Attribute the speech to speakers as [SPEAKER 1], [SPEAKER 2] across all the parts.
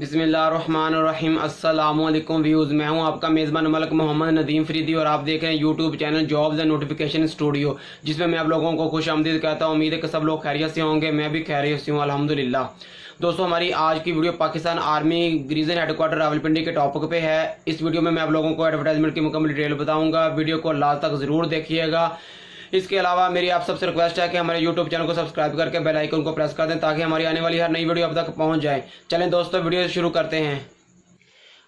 [SPEAKER 1] بسم اللہ الرحمن الرحیم۔ السلام علیکم ویوز میں ہوں آپ کا میزبان ملک محمد ندیم فریدی اور آپ دیکھ رہے ہیں YouTube channel jobs and notification studio جس میں میں آپ لوگوں کو خوش آمدید کہتا ہوں۔ امید ہے کہ سب لوگ خیریت سے ہوں گے، میں بھی خیریت سے ہوں، الحمدللہ۔ دوستو، ہماری آج کی video Pakistan army garrison headquarter Rawalpindi کے ٹاپک پہ ہے۔ اس ویڈیو میں میں آپ لوگوں کو ایڈورٹائزمنٹ کی مکمل ڈیٹیل بتاؤں گا۔ ویڈیو کو لال تک ضرور دیکھیے گا۔ اس کے علاوہ میری آپ سب سے ریکویسٹ ہے کہ ہمارے یوٹیوب چینل کو سبسکرائب کر کے بیل آئیکن کو پریس کر دیں تاکہ ہماری آنے والی ہر نئی ویڈیو اب تک پہنچ جائے۔ چلیں دوستو ویڈیو شروع کرتے ہیں۔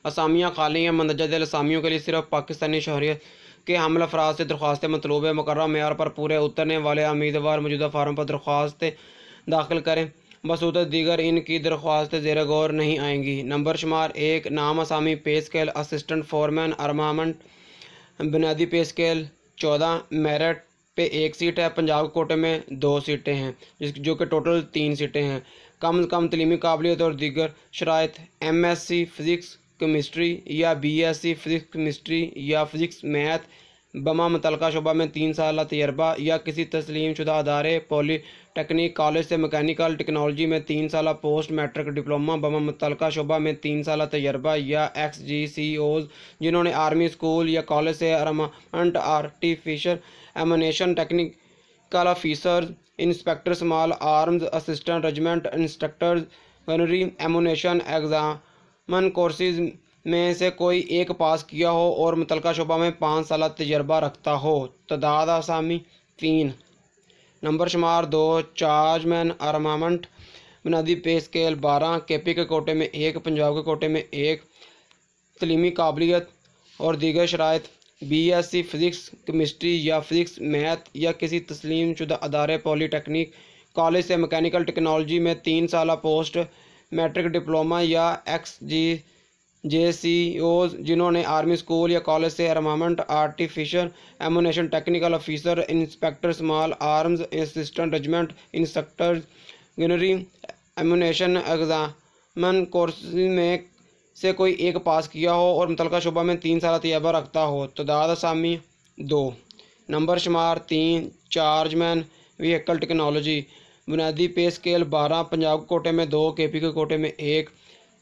[SPEAKER 1] اسامیاں خالی ہیں، مندرجہ ذیل اسامیوں کے لیے صرف پاکستانی شہریت کے حمل افراد سے درخواستیں مطلوب مقررہ معیار پر پورے اترنے والے امیدوار موجودہ فارم پر درخواستیں داخل کریں۔ بصورت دیگر ان کی درخواستیں زیر غور نہیں آئیں گی۔ نمبر شمار ایک، نام اسامی pay scale assistant foreman armament بنیادی پے اسکیل چودہ میرٹ پہ ایک سیٹ ہے، پنجاب کوٹے میں دو سیٹیں ہیں جس جو کہ ٹوٹل تین سیٹیں ہیں۔ کم از کم تعلیمی قابلیت اور دیگر شرائط M S C physics chemistry یا B S C physics chemistry یا فزکس میتھ بما متعلقہ شعبہ میں تین سالہ تجربہ یا کسی تسلیم شدہ ادارے پولی ٹیکنیک کالج سے مکینیکل ٹیکنالوجی میں تین سالہ پوسٹ میٹرک ڈپلومہ، بما متعلقہ شعبہ میں تین سالہ تجربہ یا ایکس جی سی اوز جنہوں نے آرمی اسکول یا کالج سے armament artificial ammunition technical officer inspector small arms, assistant, regiment instructors gunnery ammunition examiner courses میں سے کوئی ایک پاس کیا ہو اور متعلقہ شعبہ میں پانچ سالہ تجربہ رکھتا ہو۔ تعداد آسامی تین۔ نمبر شمار دو چارج مین ارمامنٹ، بنیادی پے اسکیل بارہ کے پی کے کوٹے میں ایک، پنجاب کے کوٹے میں ایک، تعلیمی قابلیت اور دیگر شرائط، B S C, physics, chemistry یا فزکس، میتھ یا کسی تسلیم شدہ ادارے پولی ٹیکنیک کالج سے مکینیکل ٹیکنالوجی میں تین سالہ پوسٹ میٹرک ڈپلومہ یا ex G J C O's جنہوں نے آرمی اسکول یا کالج سے armament artificial ammunition technical officer, inspector small arms, assistant regiment, instructor gunnery, ammunition examiner courses میں سے کوئی ایک پاس کیا ہو اور متعلقہ شعبہ میں تین سالہ تجربہ رکھتا ہو۔ تعداد اسامی دو۔ نمبر شمار تین، چارج مین ویکل ٹیکنالوجی۔ بنیادی پے اسکیل بارہ، پنجاب کوٹے میں دو، کے پی کے کوٹے میں ایک۔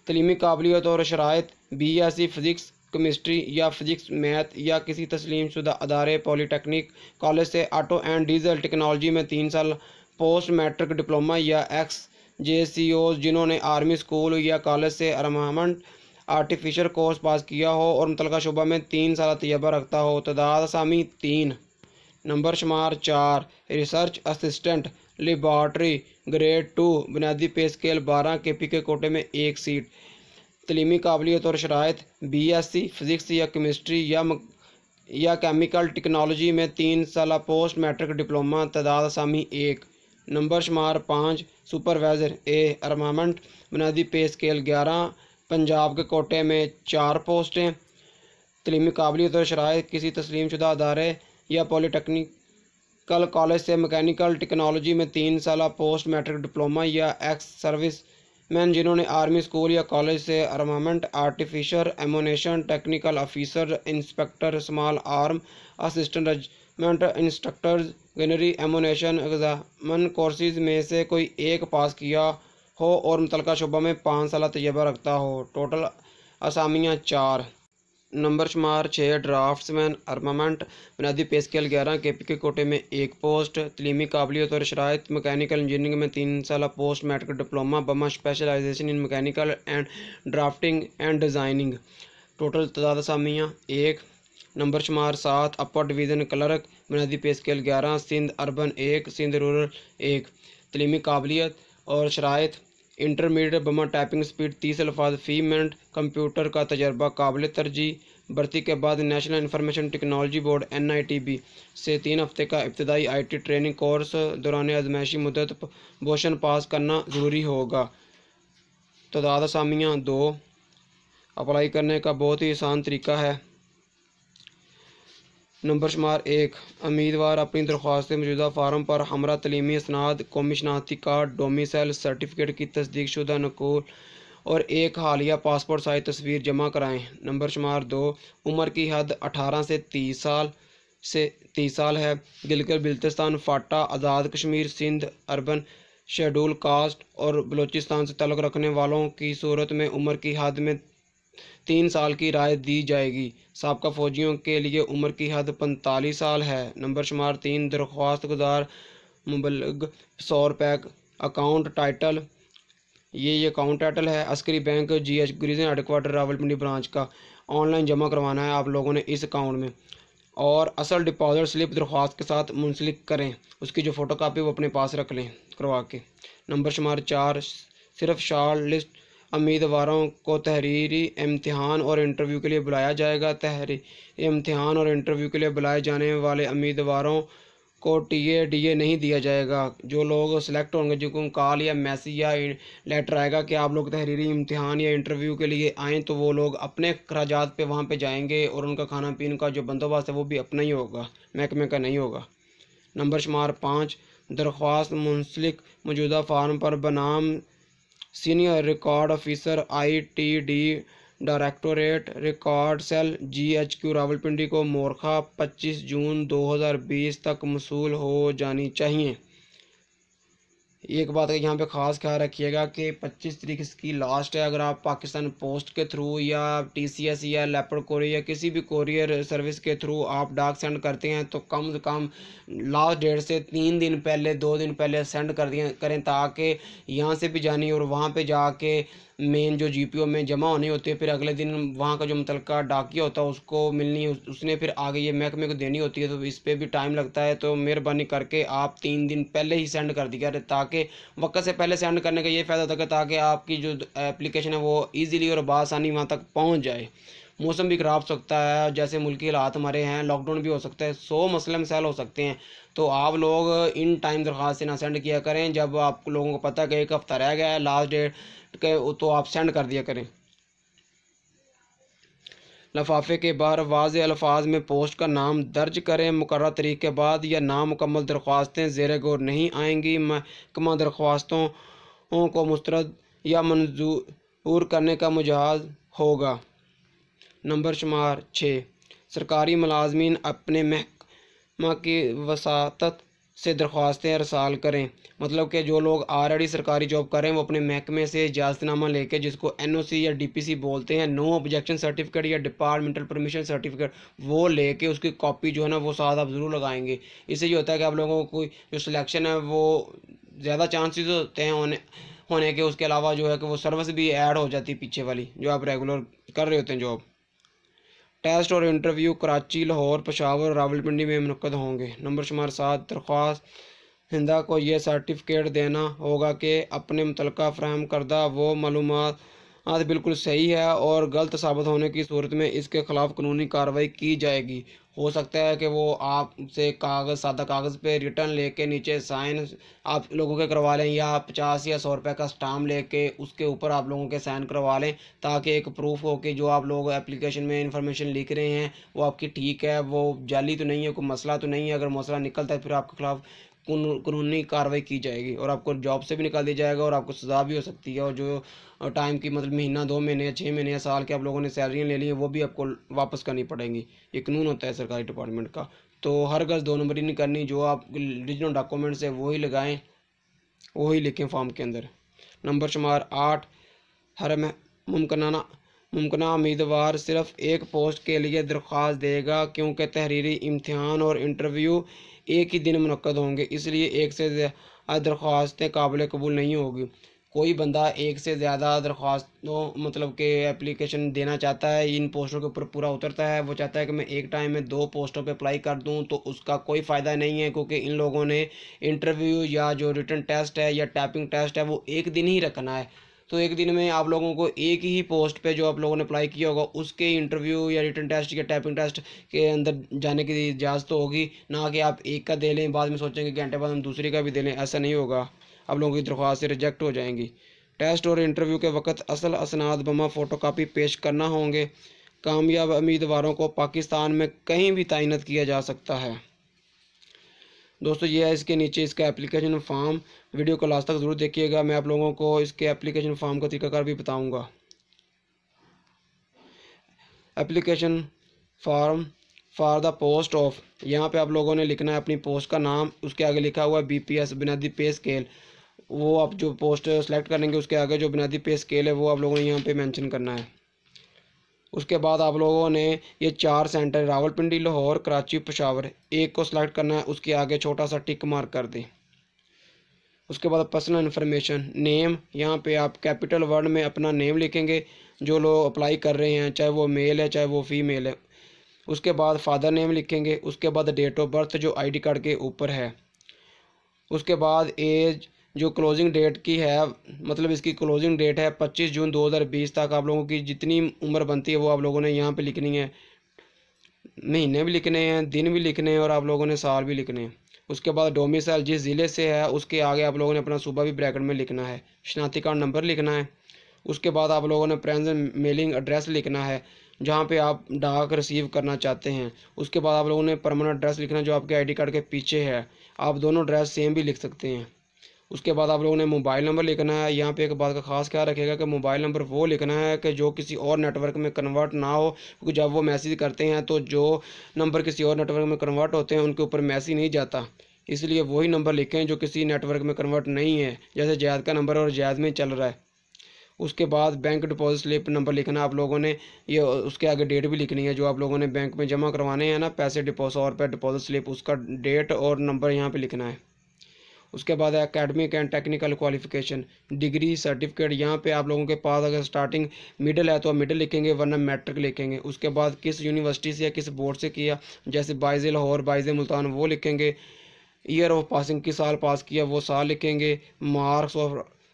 [SPEAKER 1] تعلیمی قابلیت اور شرائط B S C physics, chemistry یا فزکس، میتھ یا کسی تسلیم شدہ ادارے پولی ٹیکنیک کالج سے آٹو اینڈ ڈیزل ٹیکنالوجی میں تین سال پوسٹ میٹرک ڈپلومہ یا ایکس جے سی اوز جنہوں نے آرمی اسکول یا کالج سے ارمامنٹ آرٹیفیشل کورس پاس کیا ہو اور متعلقہ شعبہ میں تین سالہ تجربہ رکھتا ہو۔ تعداد اسامی تین۔ نمبر شمار چار۔ Research assistant. Laboratory grade two بنیادی پے اسکیل بارہ کے پی کے کوٹے میں ایک سیٹ۔ تعلیمی قابلیت اور شرائط، بی ایس سی، فزکس یا کیمسٹری یا یا کیمیکل ٹیکنالوجی میں تین سالہ پوسٹ میٹرک ڈپلومہ، تعداد اسامی ایک۔ نمبر شمار پانچ، سپروائزر اے، ارمامنٹ، بنیادی پے اسکیل گیارہ، پنجاب کے کوٹے میں چار پوسٹیں۔ تعلیمی قابلیت اور شرائط، کسی تسلیم شدہ ادارے یا پولی ٹیکنیکل کالج سے مکینیکل ٹیکنالوجی میں تین سالہ پوسٹ میٹرک ڈپلومہ یا ایکس سروس مین جنہوں نے آرمی اسکول یا کالج سے armament, artificer, ammunition, technical officer, inspector small arm, assistant, regiment instructors gunnery, ammunition examiner courses میں سے کوئی ایک پاس کیا ہو اور متعلقہ شعبہ میں پانچ سالہ تجربہ رکھتا ہو۔ ٹوٹل اسامیاں چار۔ نمبر شمار چھ ڈرافٹس مین ارمامنٹ، بنیادی پے اسکیل گیارہ، کے پی کے کوٹے میں ایک پوسٹ، تعلیمی قابلیت اور شرائط، مکینیکل انجینئرنگ میں تین سالہ پوسٹ میٹرک ڈپلومہ بما specialization in mechanical and drafting and designing. Total تعداد اسامیاں ایک۔ نمبر شمار سات، اپر ڈویژن کلرک، بنیادی پے اسکیل گیارہ، سندھ اربن ایک، سندھ رورل ایک۔ تعلیمی قابلیت اور شرائط، انٹرمیڈیٹ بما ٹائپنگ سپیڈ، تیس الفاظ فی منٹ، کمپیوٹر کا تجربہ قابل ترجیح۔ بھرتی کے بعد national information technology board N I T B سے تین ہفتے کا ابتدائی آئی ٹی ٹریننگ کورس دوران ازمائشی مدت بوشن پاس کرنا ضروری ہوگا۔ تعداد اسامیاں دو۔ اپلائی کرنے کا بہت ہی آسان طریقہ ہے۔ نمبر شمار ایک۔ امیدوار اپنی درخواست موجودہ فارم پر ہمراہ تعلیمی اسناد، قومی شناختی کارڈ، ڈومیسائل سرٹیفکیٹ کی تصدیق شدہ نقول اور ایک حالیہ پاسپورٹ سائز تصویر جمع کرائیں۔ نمبر شمار دو، عمر کی حد اٹھارہ سے تیس سال سے تیس سال ہے۔ Gilgit Baltistan, FATA, Azad Kashmir, Sindh, urban, schedule caste اور بلوچستان سے تعلق رکھنے والوں کی صورت میں عمر کی حد میں تین سال کی رائے دی جائے گی۔ سابقہ فوجیوں کے لیے عمر کی حد پنتالیس سال ہے۔ نمبر شمار تین، درخواست گزار مبلغ سو روپے، اکاؤنٹ ٹائٹل یہ یہ اکاؤنٹ ٹائٹل ہے Askari bank G H garrison headquarter Rawalpindi branch کا۔ آن لائن جمع کروانا ہے آپ لوگوں نے اس اکاؤنٹ میں۔ اور اصل ڈپازٹ سلپ درخواست کے ساتھ منسلک کریں۔ اس کی جو فوٹو کاپی وہ اپنے پاس رکھ لیں۔ کروا کے۔ نمبر شمار چار، صرف شارٹ لسٹ امیدواروں کو تحریری امتحان اور انٹرویو کے لیے بلایا جائے گا۔ تحریری امتحان اور انٹرویو کے لیے بلائے جانے والے امیدواروں کو ٹی اے ڈی اے نہیں دیا جائے گا۔ جو لوگ سلیکٹ ہوں گے، جن کو کال یا میسیج یا لیٹر آئے گا کہ آپ لوگ تحریری امتحان یا انٹرویو کے لیے آئیں، تو وہ لوگ اپنے اخراجات پہ وہاں پہ جائیں گے اور ان کا کھانا پین کا جو بندوبست ہے، وہ بھی اپنا ہی ہوگا۔ محکمے کا نہیں ہوگا۔ نمبر شمار پانچ، درخواست منسلک موجودہ فارم پر بنام senior record officer I T D directorate record cell G H Q Rawalpindi کو مورخہ پچیس جون دو ہزار بیس تک موصول ہو جانی چاہیے۔ ایک بات کا یہاں پہ خاص خیال رکھیے گا کہ پچیس تاریخ اس کی لاسٹ ہے۔ اگر آپ پاکستان پوسٹ کے تھرو یا ٹی سی ایس یا لیپر کوریئر یا کسی بھی کوریئر سروس کے تھرو آپ ڈاک سینڈ کرتے ہیں تو کم سے کم لاسٹ ڈیٹ سے تین دن پہلے، دو دن پہلے سینڈ کر دیا کریں تاکہ یہاں سے بھی جانی اور وہاں پہ جا کے مین جو جی پی او میں جمع ہونی ہوتی ہے پھر اگلے دن وہاں کا جو متعلقہ ڈاکیہ ہوتا ہے، اس کو ملنی اس نے پھر آگے یہ محکمے کو دینی ہوتی ہے تو اس پہ بھی ٹائم لگتا ہے۔ تو مہربانی کر کے آپ تین دن پہلے ہی سینڈ کر دیا تاکہ وقت سے پہلے سینڈ کرنے کا یہ فائدہ ہوتا ہے تاکہ آپ کی جو اپلیکیشن ہے وہ ایزیلی اور بآسانی وہاں تک پہنچ جائے۔ موسم بھی خراب ہو سکتا ہے، جیسے ملکی حالات ہمارے ہیں لاک ڈاؤن بھی ہو سکتا ہے، سو مسئلے مسائل ہو سکتے ہیں۔ تو آپ لوگ ان ٹائم درخواست سے نہ سینڈ کیا کریں۔ جب آپ لوگوں کو پتہ کہ ایک ہفتہ رہ گیا ہے لاسٹ ڈیٹ کہ تو آپ سینڈ کر دیا کریں۔ لفافے کے باہر واضح الفاظ میں پوسٹ کا نام درج کریں۔ مقررہ طریق کے بعد یا نامکمل درخواستیں زیر غور نہیں آئیں گی۔ محکمہ درخواستوں کو مسترد یا منظور کرنے کا مجاز ہوگا۔ نمبر شمار چھ، سرکاری ملازمین اپنے محکمہ کی وساطت سے درخواستیں ارسال کریں۔ مطلب کہ جو لوگ آلریڈی سرکاری جاب کر رہے ہیں، وہ اپنے محکمے سے اجازت نامہ لے کے، جس کو این او سی یا ڈی پی سی بولتے ہیں نو آبجیکشن سرٹیفکیٹ یا ڈپارٹمنٹل پرمیشن سرٹیفکیٹ وہ لے کے اس کی کاپی جو ہے نا، وہ ساتھ آپ ضرور لگائیں گے۔ اس سے یہ ہوتا ہے کہ آپ لوگوں کو جو سلیکشن ہے، وہ زیادہ چانسز ہوتے ہیں ہونے ہونے کے۔ اس کے علاوہ جو ہے کہ وہ سروس بھی ایڈ ہو جاتی ہے پیچھے والی، جو آپ ریگولر کر رہے ہوتے ہیں جاب ٹیسٹ اور انٹرویو کراچی لاہور پشاور راول پنڈی میں منعقد ہوں گے۔ نمبر شمار سات، درخواست ہندہ کو یہ سرٹیفکیٹ دینا ہوگا کہ اپنے متعلقہ فراہم کردہ وہ معلومات ہاں، بالکل صحیح ہے اور غلط ثابت ہونے کی صورت میں اس کے خلاف قانونی کارروائی کی جائے گی۔ ہو سکتا ہے کہ وہ آپ سے کاغذ، سادہ کاغذ پہ ریٹرن لے کے نیچے سائن آپ لوگوں کے کروا لیں یا پچاس یا سو روپے کا اسٹام لے کے اس کے اوپر آپ لوگوں کے سائن کروا لیں تاکہ ایک پروف ہو کہ جو آپ لوگ اپلیکیشن میں انفارمیشن لکھ رہے ہیں وہ آپ کی ٹھیک ہے، وہ جعلی تو نہیں ہے، کوئی مسئلہ تو نہیں ہے، اگر مسئلہ نکلتا ہے پھر آپ کے خلاف قانونی کارروائی کی جائے گی اور آپ کو جاب سے بھی نکال دیا جائے گا اور آپ کو سزا بھی ہو سکتی ہے اور جو ٹائم کی مطلب مہینہ دو مہینے یا چھ مہینے یا سال کے آپ لوگوں نے سیلریاں لے لی ہیں، وہ بھی آپ کو واپس کرنی پڑیں گی۔ یہ قانون ہوتا ہے سرکاری ڈپارٹمنٹ کا۔ تو ہر گز دو نمبری نہیں کرنی، جو آپ ڈیجنل ڈاکومنٹس ہیں، وہی لگائیں، وہی لکھیں فارم کے اندر۔ نمبر شمار آٹھ ہر ممکنہ ممکنہ امیدوار صرف ایک پوسٹ کے لیے درخواست دے گا، کیونکہ تحریری امتحان اور انٹرویو ایک ہی دن منعقد ہوں گے، اس لیے ایک سے زیادہ درخواستیں قابل قبول نہیں ہوگی۔ کوئی بندہ ایک سے زیادہ درخواستوں مطلب کہ اپلیکیشن دینا چاہتا ہے، ان پوسٹوں کے اوپر پورا اترتا ہے، وہ چاہتا ہے کہ میں ایک ٹائم میں دو پوسٹوں پہ اپلائی کر دوں، تو اس کا کوئی فائدہ نہیں ہے، کیونکہ ان لوگوں نے انٹرویو یا جو ریٹن ٹیسٹ ہے یا ٹیپنگ ٹیسٹ ہے، وہ ایک دن ہی رکھنا ہے۔ تو ایک دن میں آپ لوگوں کو ایک ہی پوسٹ پہ جو آپ لوگوں نے اپلائی کیا ہوگا، اس کے انٹرویو یا ریٹن ٹیسٹ یا ٹائپنگ ٹیسٹ کے اندر جانے کی اجازت ہوگی، نہ کہ آپ ایک کا دے لیں، بعد میں سوچیں کہ گھنٹے بعد ہم دوسری کا بھی دے لیں، ایسا نہیں ہوگا۔ آپ لوگوں کی درخواست سے ریجیکٹ ہو جائیں گی۔ ٹیسٹ اور انٹرویو کے وقت اصل اسناد بما فوٹو کاپی پیش کرنا ہوں گے۔ کامیاب امیدواروں کو پاکستان میں کہیں بھی تعینت کیا جا سکتا ہے۔ دوستو، یہ ہے اس کے نیچے اس کا اپلیکیشن فارم ویڈیو کو لاسٹ تک ضرور دیکھیے گا۔ میں آپ لوگوں کو اس کے اپلیکیشن فارم کا طریقہ کار بھی بتاؤں گا۔ Application form for the post of یہاں پہ آپ لوگوں نے لکھنا ہے اپنی پوسٹ کا نام۔ اس کے آگے لکھا ہوا ہے بی پی ایس بنیادی پے اسکیل وہ آپ جو پوسٹ سلیکٹ کریں گے، اس کے آگے جو بنیادی پے اسکیل ہے، وہ آپ لوگوں نے یہاں پہ مینشن کرنا ہے۔ اس کے بعد آپ لوگوں نے یہ چار سینٹر راول پنڈی لاہور، کراچی، پشاور ایک کو سلیکٹ کرنا ہے، اس کے آگے چھوٹا سا ٹک مارک کر دیں۔ اس کے بعد پرسنل انفارمیشن نیم یہاں پہ آپ کیپٹل ورڈ میں اپنا نیم لکھیں گے، جو لوگ اپلائی کر رہے ہیں، چاہے وہ میل ہے، چاہے وہ فیمیل ہے۔ اس کے بعد فادر نیم لکھیں گے، اس کے بعد ڈیٹ آف برتھ جو آئی ڈی کارڈ کے اوپر ہے۔ اس کے بعد ایج جو کلوزنگ ڈیٹ کی ہے مطلب اس کی کلوزنگ ڈیٹ ہے پچیس جون دو ہزار بیس تک آپ لوگوں کی جتنی عمر بنتی ہے وہ آپ لوگوں نے یہاں پہ لکھنی ہے۔ مہینے بھی لکھنے ہیں، دن بھی لکھنے ہیں اور آپ لوگوں نے سال بھی لکھنے ہیں۔ اس کے بعد ڈومیسائل جس ضلع سے ہے، اس کے آگے آپ لوگوں نے اپنا صوبہ بھی بریکٹ میں لکھنا ہے۔ شناختی کارڈ نمبر لکھنا ہے۔ اس کے بعد آپ لوگوں نے پرینز میلنگ ایڈریس لکھنا ہے، جہاں پہ آپ ڈاک ریسیو کرنا چاہتے ہیں۔ اس کے بعد آپ لوگوں نے پرماننٹ ایڈریس لکھنا جو آپ کے آئی ڈی کارڈ کے پیچھے ہے۔ آپ دونوں ایڈریس سیم بھی لکھ سکتے ہیں۔ اس کے بعد آپ لوگوں نے موبائل نمبر لکھنا ہے۔ یہاں پہ ایک بات کا خاص خیال رکھے گا کہ موبائل نمبر وہ لکھنا ہے کہ جو کسی اور نیٹ ورک میں کنورٹ نہ ہو۔ کیونکہ جب وہ میسیج کرتے ہیں تو جو نمبر کسی اور نیٹ ورک میں کنورٹ ہوتے ہیں، ان کے اوپر میسیج نہیں جاتا۔ اس لیے وہی نمبر لکھیں جو کسی نیٹ ورک میں کنورٹ نہیں ہے، جیسے جائد کا نمبر اور جائد میں چل رہا ہے۔ اس کے بعد بینک ڈپازٹ سلپ نمبر لکھنا آپ لوگوں نے۔ یہ اس کے آگے ڈیٹ بھی لکھنی ہے جو آپ لوگوں نے بینک میں جمع کروانے ہیں نا، پیسے ڈپوز اور پہ ڈپازٹ سلپ اس کا ڈیٹ اور نمبر یہاں پہ لکھنا ہے۔ اس کے بعد academic and technical qualification degree certificate یہاں پہ آپ لوگوں کے پاس اگر سٹارٹنگ مڈل ہے تو آپ مڈل لکھیں گے ورنہ میٹرک لکھیں گے. اس کے بعد کس یونیورسٹی سے یا کس بورڈ سے کیا، جیسے بائز لاہور بائز ملتان وہ لکھیں گے. ایئر آف پاسنگ کس سال پاس کیا، وہ سال لکھیں گے. مارکس آف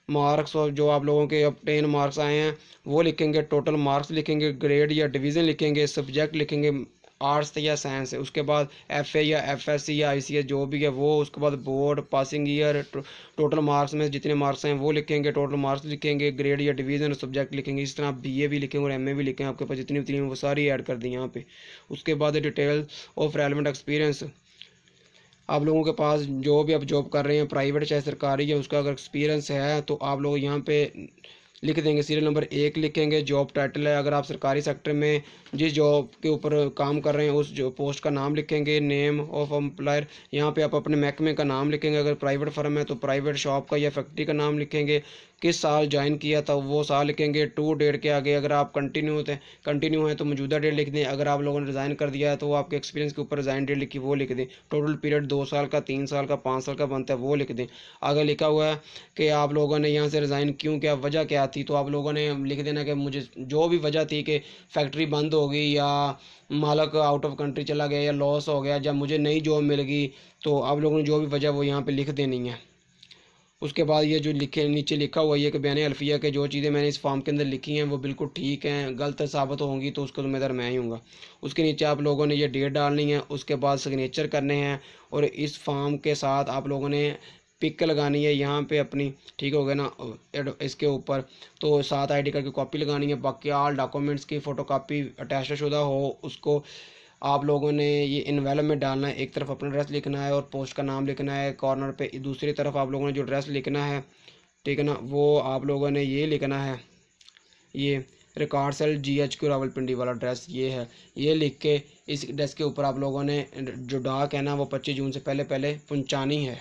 [SPEAKER 1] مارکس اور جو آپ لوگوں کے اب ٹین مارکس آئے ہیں، وہ لکھیں گے. ٹوٹل مارکس لکھیں گے. گریڈ یا ڈویژن لکھیں گے. سبجیکٹ لکھیں گے. آرٹس یا سائنس ہے اس کے بعد ایف اے یا ایف ایس سی یا آئی سی ایس جو بھی ہے، وہ اس کے بعد board passing year total marks میں جتنے مارکس ہیں وہ لکھیں گے ٹوٹل مارکس لکھیں گے گریڈ یا ڈویژن سبجیکٹ لکھیں گے، اس طرح بی اے بھی لکھیں گے اور ایم اے بھی لکھیں آپ کے پاس جتنی اتنی وہ ساری ایڈ کر دیں یہاں پہ۔ اس کے بعد ڈیٹیل آف ریلیونٹ ایکسپیرینس آپ لوگوں کے پاس جو بھی آپ جاب کر رہے ہیں پرائیویٹ چاہے سرکاری یا اس کا اگر ایکسپیرینس ہے تو آپ لوگ یہاں پہ لکھ دیں گے سیریل نمبر ایک لکھیں گے جاب ٹائٹل ہے۔ اگر آپ سرکاری سیکٹر میں جس جاب کے اوپر کام کر رہے ہیں، اس جو پوسٹ کا نام لکھیں گے نیم آف امپلائر یہاں پہ آپ اپنے محکمے کا نام لکھیں گے۔ اگر پرائیویٹ فرم ہے تو پرائیویٹ شاپ کا یا فیکٹری کا نام لکھیں گے۔ کس سال جوائن کیا تھا، وہ سال لکھیں گے، ٹو ڈیٹ کے آگے اگر آپ کنٹینیو ہوتے ہیں کنٹینیو ہیں تو موجودہ ڈیٹ لکھ دیں۔ اگر آپ لوگوں نے ریزائن کر دیا ہے تو وہ آپ کے ایکسپیرینس کے اوپر ریزائن ڈیٹ لکھی، وہ لکھ دیں۔ ٹوٹل پیریڈ دو سال کا، تین سال کا، پانچ سال کا بنتا ہے، وہ لکھ دیں۔ آگے لکھا ہوا ہے کہ آپ لوگوں نے یہاں سے ریزائن کیوں کیا، وجہ کیا تھی؟ تو آپ لوگوں نے لکھ دینا کہ مجھے جو بھی وجہ تھی کہ فیکٹری بند ہو گئی یا مالک آؤٹ آف کنٹری چلا گیا یا لاس ہو گیا، جب مجھے نئی جاب مل گئی تو آپ لوگوں نے جو بھی وجہ وہ یہاں پہ لکھ دینی ہے۔ اس کے بعد یہ جو لکھے نیچے لکھا ہوا یہ کہ بین الفیہ کے جو چیزیں میں نے اس فارم کے اندر لکھی ہیں، وہ بالکل ٹھیک ہیں، غلط ثابت ہوں گی تو اس کو ذمہ دار میں ہی ہوں گا۔ اس کے نیچے آپ لوگوں نے یہ ڈیٹ ڈالنی ہے، اس کے بعد سگنیچر کرنے ہیں اور اس فارم کے ساتھ آپ لوگوں نے پک لگانی ہے یہاں پہ اپنی، ٹھیک ہو گیا نا، اس کے اوپر۔ تو ساتھ آئی ڈی کارڈ کی کاپی لگانی ہے، باقی آل ڈاکومنٹس کی فوٹو کاپی اٹیچ شدہ ہو، اس کو آپ لوگوں نے یہ انویلم میں ڈالنا ہے، ایک طرف اپنا ڈریس لکھنا ہے اور پوسٹ کا نام لکھنا ہے کارنر پہ دوسری طرف آپ لوگوں نے جو ڈریس لکھنا ہے، ٹھیک ہے نا؟ وہ آپ لوگوں نے یہ لکھنا ہے، یہ record cell G H Q Rawalpindi والا ڈریس یہ ہے۔ یہ لکھ کے اس ڈریس کے اوپر آپ لوگوں نے جو ڈاک ہے نا، وہ پچیس جون سے پہلے پہلے پہنچانی ہے۔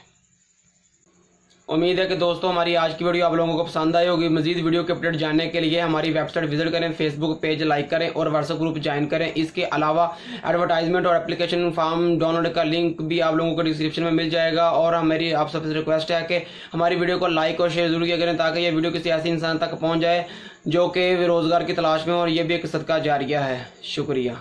[SPEAKER 1] امید ہے کہ دوستوں ہماری آج کی ویڈیو آپ لوگوں کو پسند آئی ہوگی۔ مزید ویڈیو کے اپڈیٹ جاننے کے لیے ہماری ویب سائٹ وزٹ کریں فیس بک پیج لائک کریں اور واٹس ایپ گروپ جوائن کریں۔ اس کے علاوہ ایڈورٹائزمنٹ اور اپلیکیشن فارم ڈاؤن لوڈ کا لنک بھی آپ لوگوں کو ڈسکرپشن میں مل جائے گا۔ اور میری آپ سب سے ریکویسٹ ہے کہ ہماری ویڈیو کو لائک اور شیئر ضرور کیا کریں تاکہ یہ ویڈیو کسی ایسی انسان تک پہنچ جائے جو کہ روزگار کی تلاش میں اور یہ بھی ایک صدقہ جاریہ ہے۔ شکریہ۔